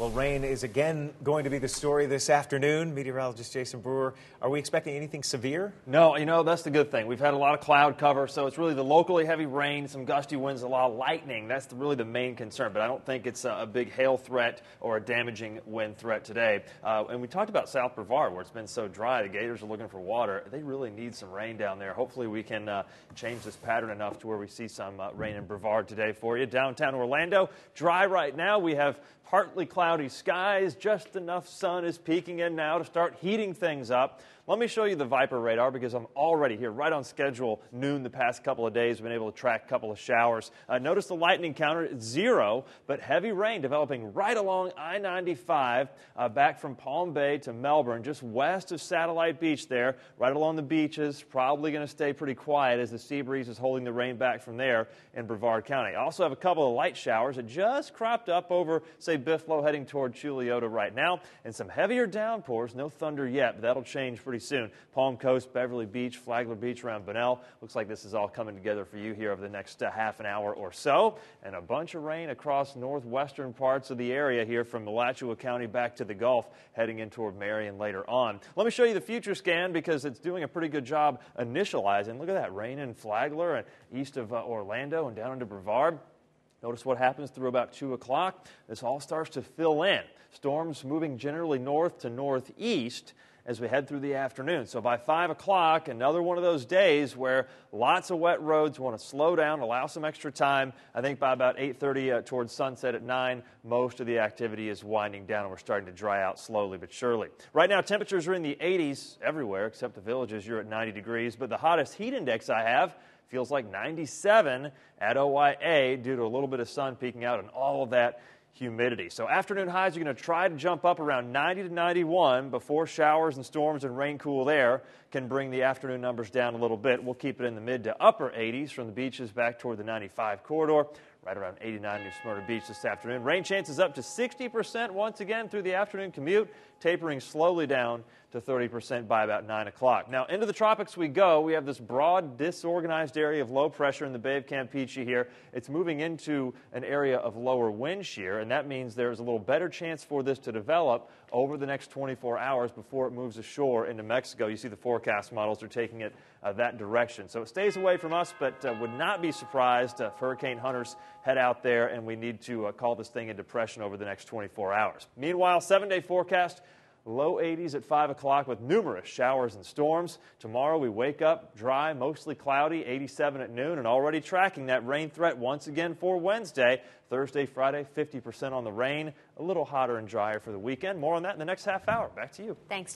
Well, rain is again going to be the story this afternoon. Meteorologist Jason Brewer, are we expecting anything severe? No, you know, that's the good thing. We've had a lot of cloud cover, so it's really the locally heavy rain, some gusty winds, a lot of lightning. That's really the main concern, but I don't think it's a, a, big hail threat or a damaging wind threat today. Uh, and we talked about South Brevard, where it's been so dry. The Gators are looking for water. They really need some rain down there. Hopefully, we can uh, change this pattern enough to where we see some uh, rain in Brevard today for you. Downtown Orlando, dry right now. We have partly cloudy skies, just enough sun is peeking in now to start heating things up. Let me show you the Viper radar because I'm already here, right on schedule, noon the past couple of days. have Been able to track a couple of showers. Uh, notice the lightning counter at zero, but heavy rain developing right along I 95 uh, back from Palm Bay to Melbourne, just west of Satellite Beach there, right along the beaches. Probably going to stay pretty quiet as the sea breeze is holding the rain back from there in Brevard County. Also have a couple of light showers that just cropped up over, say, Bithlo heading toward Chuluota right now, and some heavier downpours. No thunder yet, but that'll change pretty soon. Palm Coast, Beverly Beach, Flagler Beach around Bunnell. Looks like this is all coming together for you here over the next uh, half an hour or so. And a bunch of rain across northwestern parts of the area here from Alachua County back to the Gulf, heading in toward Marion later on. Let me show you the future scan because it's doing a pretty good job initializing. Look at that rain in Flagler and east of uh, Orlando and down into Brevard. Notice what happens through about 2 o'clock. This all starts to fill in. Storms moving generally north to northeast as we head through the afternoon. So by 5 o'clock, another one of those days where lots of wet roads want to slow down, allow some extra time. I think by about 8.30 uh, towards sunset at 9, most of the activity is winding down and we're starting to dry out slowly but surely. Right now, temperatures are in the 80s everywhere except the villages. You're at 90 degrees, but the hottest heat index I have feels like 97 at OYA due to a little bit of sun peeking out and all of that humidity. So afternoon highs are going to try to jump up around 90 to 91 before showers and storms and rain cool air can bring the afternoon numbers down a little bit. We'll keep it in the mid to upper 80s from the beaches back toward the 95 corridor right around 89 near Smyrna Beach this afternoon. Rain chances up to 60% once again through the afternoon commute, tapering slowly down to 30% by about 9 o'clock. Now, into the tropics we go. We have this broad, disorganized area of low pressure in the Bay of Campeche here. It's moving into an area of lower wind shear, and that means there's a little better chance for this to develop over the next 24 hours before it moves ashore into Mexico. You see the forecast models are taking it uh, that direction. So it stays away from us, but uh, would not be surprised if hurricane hunters head out there and we need to uh, call this thing a depression over the next 24 hours. Meanwhile, seven day forecast. Low 80s at 5 o'clock with numerous showers and storms. Tomorrow we wake up dry, mostly cloudy, 87 at noon, and already tracking that rain threat once again for Wednesday. Thursday, Friday, 50% on the rain. A little hotter and drier for the weekend. More on that in the next half hour. Back to you. Thanks.